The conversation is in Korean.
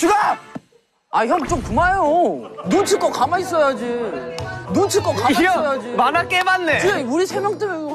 슈가! 아 형 좀 그만해요. 눈치껏 가만히 있어야지. 눈치껏 가만히 있어야지. 만화 깨봤네. 그냥 우리 세 명 때문에